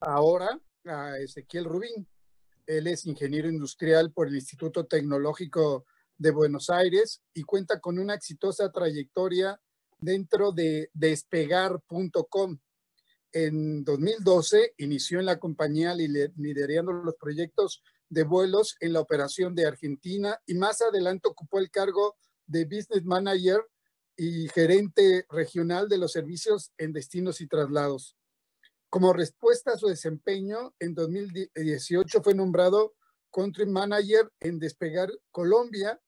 ahora a Ezequiel Rubín. Él es ingeniero industrial por el Instituto Tecnológico de Buenos Aires y cuenta con una exitosa trayectoria dentro de despegar.com. En 2012 inició en la compañía liderando los proyectos de vuelos en la operación de Argentina y más adelante ocupó el cargo de Business Manager y gerente regional de los servicios en destinos y traslados. Como respuesta a su desempeño, en 2018 fue nombrado Country Manager en Despegar Colombia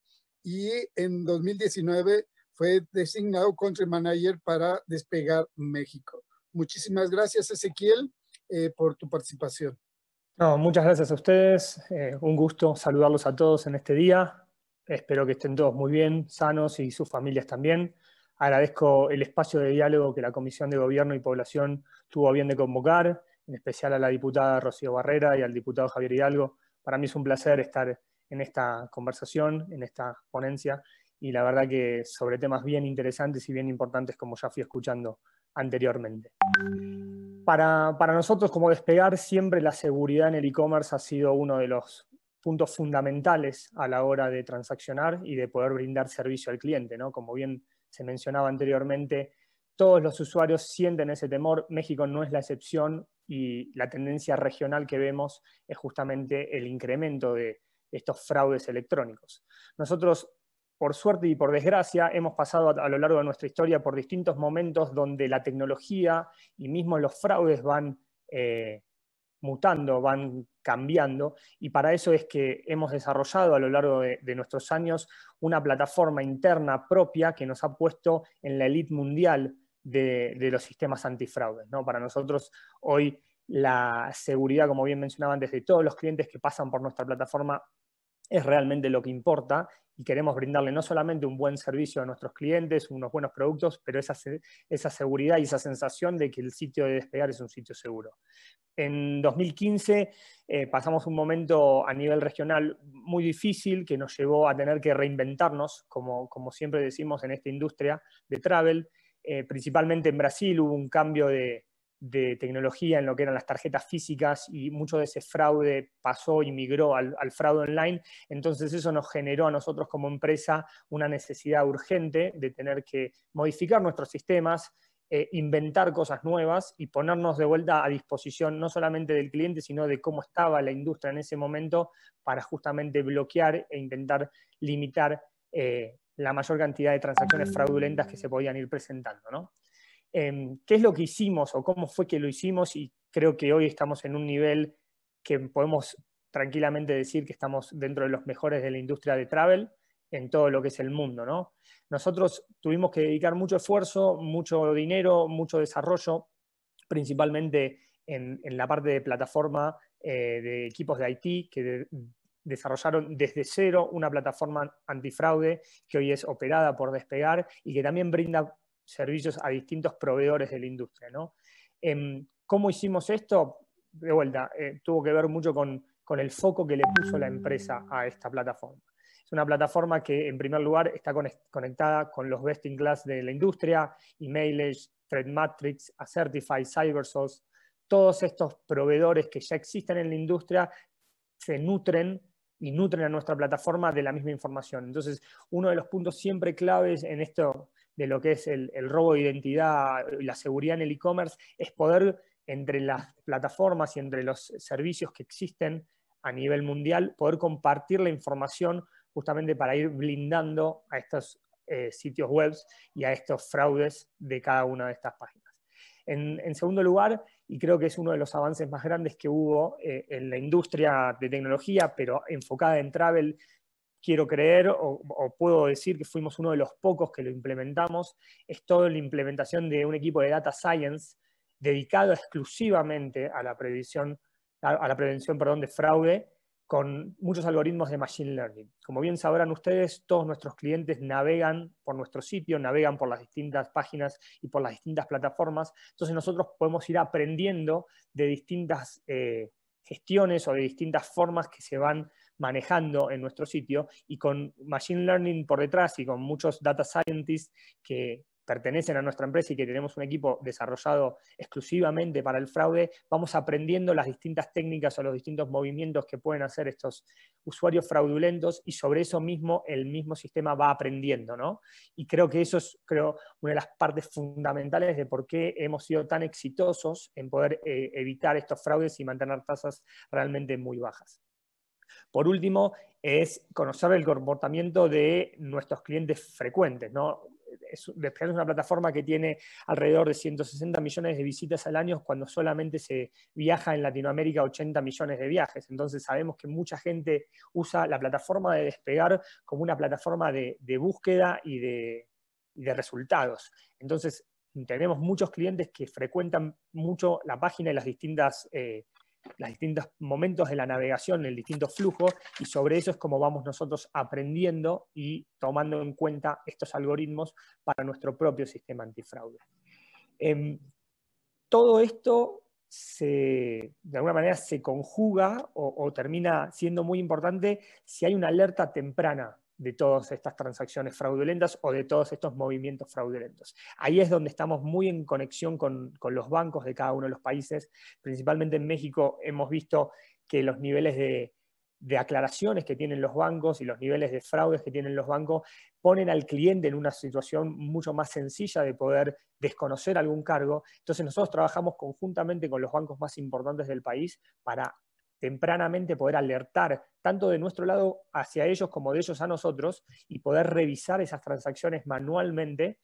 y en 2019 fue designado Country Manager para Despegar México. Muchísimas gracias, Ezequiel, eh, por tu participación. Muchas gracias a ustedes. Eh, un gusto saludarlos a todos en este día. Espero que estén todos muy bien, sanos y sus familias también. Agradezco el espacio de diálogo que la Comisión de Gobierno y Población tuvo bien de convocar, en especial a la diputada Rocío Barrera y al diputado Javier Hidalgo. Para mí es un placer estar en esta conversación, en esta ponencia, y la verdad que sobre temas bien interesantes y bien importantes como ya fui escuchando anteriormente. Para, para nosotros como despegar, siempre la seguridad en el e-commerce ha sido uno de los puntos fundamentales a la hora de transaccionar y de poder brindar servicio al cliente. ¿no? Como bien se mencionaba anteriormente, todos los usuarios sienten ese temor, México no es la excepción y la tendencia regional que vemos es justamente el incremento de estos fraudes electrónicos. Nosotros, por suerte y por desgracia, hemos pasado a, lo largo de nuestra historia por distintos momentos donde la tecnología y mismo los fraudes van eh, mutando, van cambiando, y para eso es que hemos desarrollado a lo largo de, nuestros años una plataforma interna propia que nos ha puesto en la elite mundial de, los sistemas antifraudes. ¿no? Para nosotros hoy la seguridad, como bien mencionaba antes, de todos los clientes que pasan por nuestra plataforma es realmente lo que importa y queremos brindarle no solamente un buen servicio a nuestros clientes, unos buenos productos, pero esa, esa seguridad y esa sensación de que el sitio de despegar es un sitio seguro. En 2015 eh, pasamos un momento a nivel regional muy difícil que nos llevó a tener que reinventarnos, como, como siempre decimos en esta industria de travel. Eh, principalmente en Brasil hubo un cambio de, de tecnología en lo que eran las tarjetas físicas y mucho de ese fraude pasó y migró al, fraude online. Entonces eso nos generó a nosotros como empresa una necesidad urgente de tener que modificar nuestros sistemas, eh, inventar cosas nuevas y ponernos de vuelta a disposición no solamente del cliente, sino de cómo estaba la industria en ese momento para justamente bloquear e intentar limitar eh, la mayor cantidad de transacciones fraudulentas que se podían ir presentando. ¿no? Em, qué es lo que hicimos o cómo fue que lo hicimos y creo que hoy estamos en un nivel que podemos tranquilamente decir que estamos dentro de los mejores de la industria de travel en todo lo que es el mundo. ¿no? Nosotros tuvimos que dedicar mucho esfuerzo, mucho dinero, mucho desarrollo, principalmente en, la parte de plataforma eh, de equipos de IT que desarrollaron desde cero una plataforma antifraude que hoy es operada por Despegar y que también brinda servicios a distintos proveedores de la industria. Em, ¿Cómo hicimos esto? De vuelta, eh, tuvo que ver mucho con, el foco que le puso la empresa a esta plataforma. Es una plataforma que, en primer lugar, está conectada con los best in class de la industria, Emailage, ThreatMatrix, Acertify, CyberSource, todos estos proveedores que ya existen en la industria se nutren y nutren a nuestra plataforma de la misma información. Entonces, uno de los puntos siempre claves en esto, de lo que es el, robo de identidad y la seguridad en el e-commerce es poder entre las plataformas y entre los servicios que existen a nivel mundial, poder compartir la información justamente para ir blindando a estos eh, sitios web y a estos fraudes de cada una de estas páginas. En, segundo lugar, y creo que es uno de los avances más grandes que hubo eh, en la industria de tecnología, pero enfocada en travel, quiero creer o, puedo decir que fuimos uno de los pocos que lo implementamos, es toda la implementación de un equipo de data science dedicado exclusivamente a la prevención, a, la prevención perdón, de fraude con muchos algoritmos de Machine Learning. Como bien sabrán ustedes, todos nuestros clientes navegan por nuestro sitio, navegan por las distintas páginas y por las distintas plataformas, entonces nosotros podemos ir aprendiendo de distintas eh, gestiones o de distintas formas que se van manejando en nuestro sitio y con Machine Learning por detrás y con muchos data scientists que, pertenecen a nuestra empresa y que tenemos un equipo desarrollado exclusivamente para el fraude, vamos aprendiendo las distintas técnicas o los distintos movimientos que pueden hacer estos usuarios fraudulentos y sobre eso mismo el mismo sistema va aprendiendo, ¿no? Y creo que eso es, creo, una de las partes fundamentales de por qué hemos sido tan exitosos en poder eh, evitar estos fraudes y mantener tasas realmente muy bajas. Por último, es conocer el comportamiento de nuestros clientes frecuentes. ¿no? Es, es una plataforma que tiene alrededor de 160 millones de visitas al año cuando solamente se viaja en Latinoamérica 80 millones de viajes. Entonces sabemos que mucha gente usa la plataforma de despegar como una plataforma de, búsqueda y de, resultados. Entonces tenemos muchos clientes que frecuentan mucho la página y las distintas eh, los distintos momentos de la navegación, el distinto flujo, y sobre eso es como vamos nosotros aprendiendo y tomando en cuenta estos algoritmos para nuestro propio sistema antifraude. Em, todo esto de alguna manera se conjuga o termina siendo muy importante si hay una alerta temprana de todas estas transacciones fraudulentas o de todos estos movimientos fraudulentos. Ahí es donde estamos muy en conexión con, los bancos de cada uno de los países. Principalmente en México hemos visto que los niveles de, aclaraciones que tienen los bancos y los niveles de fraudes que tienen los bancos ponen al cliente en una situación mucho más sencilla de poder desconocer algún cargo. Entonces nosotros trabajamos conjuntamente con los bancos más importantes del país para tempranamente poder alertar tanto de nuestro lado hacia ellos como de ellos a nosotros y poder revisar esas transacciones manualmente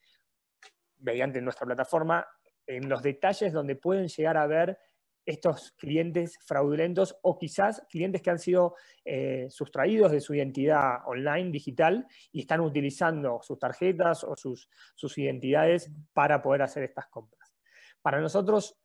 mediante nuestra plataforma en los detalles donde pueden llegar a ver estos clientes fraudulentos o quizás clientes que han sido eh, sustraídos de su identidad online, digital, y están utilizando sus tarjetas o sus, sus identidades para poder hacer estas compras. Para nosotros,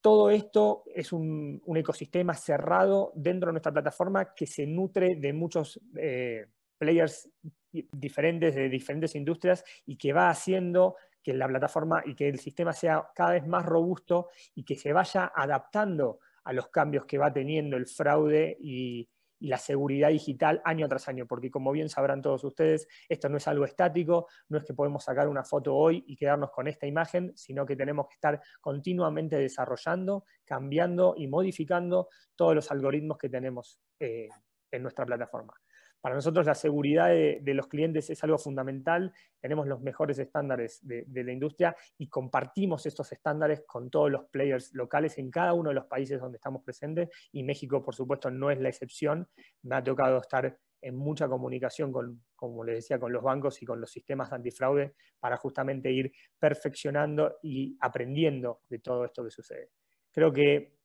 todo esto es un, ecosistema cerrado dentro de nuestra plataforma que se nutre de muchos eh, players diferentes de diferentes industrias y que va haciendo que la plataforma y que el sistema sea cada vez más robusto y que se vaya adaptando a los cambios que va teniendo el fraude y, y la seguridad digital año tras año, porque como bien sabrán todos ustedes, esto no es algo estático, no es que podemos sacar una foto hoy y quedarnos con esta imagen, sino que tenemos que estar continuamente desarrollando, cambiando y modificando todos los algoritmos que tenemos eh, en nuestra plataforma. Para nosotros la seguridad de, los clientes es algo fundamental, tenemos los mejores estándares de, la industria y compartimos estos estándares con todos los players locales en cada uno de los países donde estamos presentes y México, por supuesto, no es la excepción. Me ha tocado estar en mucha comunicación con, como les decía, con los bancos y con los sistemas antifraude para justamente ir perfeccionando y aprendiendo de todo esto que sucede. Creo que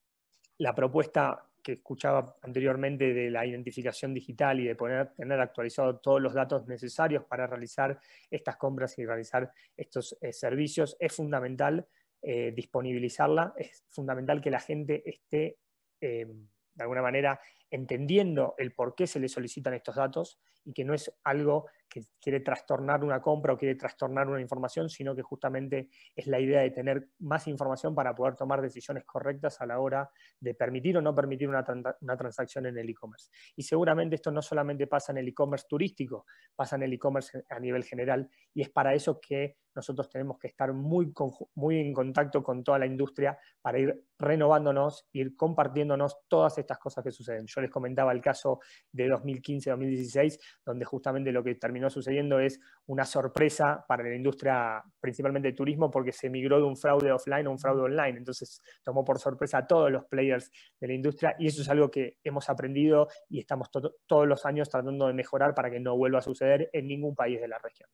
la propuesta que escuchaba anteriormente de la identificación digital y de poner, tener actualizados todos los datos necesarios para realizar estas compras y realizar estos eh, servicios, es fundamental eh, disponibilizarla, es fundamental que la gente esté eh, de alguna manera entendiendo el por qué se le solicitan estos datos y que no es algo que quiere trastornar una compra o quiere trastornar una información, sino que justamente es la idea de tener más información para poder tomar decisiones correctas a la hora de permitir o no permitir una, una transacción en el e-commerce. Y seguramente esto no solamente pasa en el e-commerce turístico, pasa en el e-commerce a nivel general y es para eso que nosotros tenemos que estar muy, muy en contacto con toda la industria para ir renovándonos, ir compartiéndonos todas estas cosas que suceden. Yo les comentaba el caso de 2015-2016, donde justamente lo que terminó sucediendo es una sorpresa para la industria, principalmente de turismo, porque se migró de un fraude offline a un fraude online. Entonces tomó por sorpresa a todos los players de la industria y eso es algo que hemos aprendido y estamos todos los años tratando de mejorar para que no vuelva a suceder en ningún país de la región.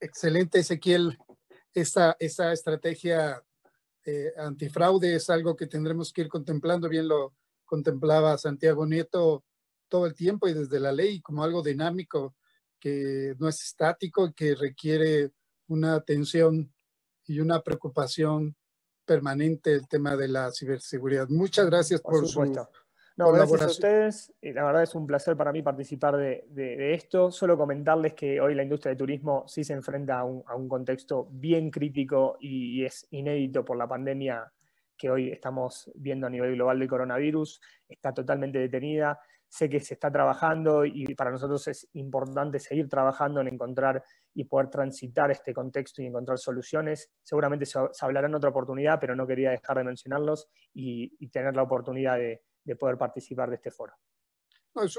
Excelente, Ezequiel. Esa, esa estrategia eh, antifraude es algo que tendremos que ir contemplando, bien lo contemplaba Santiago Nieto todo el tiempo y desde la ley como algo dinámico que no es estático y que requiere una atención y una preocupación permanente el tema de la ciberseguridad. Muchas gracias por, por su no, gracias a ustedes. Y la verdad es un placer para mí participar de, esto. Solo comentarles que hoy la industria de turismo sí se enfrenta a un, contexto bien crítico y, es inédito por la pandemia que hoy estamos viendo a nivel global del coronavirus. Está totalmente detenida. Sé que se está trabajando y para nosotros es importante seguir trabajando en encontrar y poder transitar este contexto y encontrar soluciones. Seguramente se, hablará en otra oportunidad, pero no quería dejar de mencionarlos y, tener la oportunidad de, poder participar de este foro.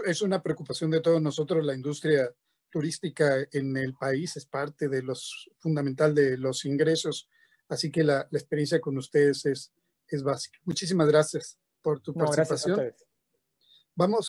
es, una preocupación de todos nosotros. La industria turística en el país es parte de los fundamental de los ingresos, así que la, experiencia con ustedes es, es básica. Muchísimas gracias por tu participación. Vamos